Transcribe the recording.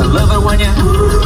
I love it when you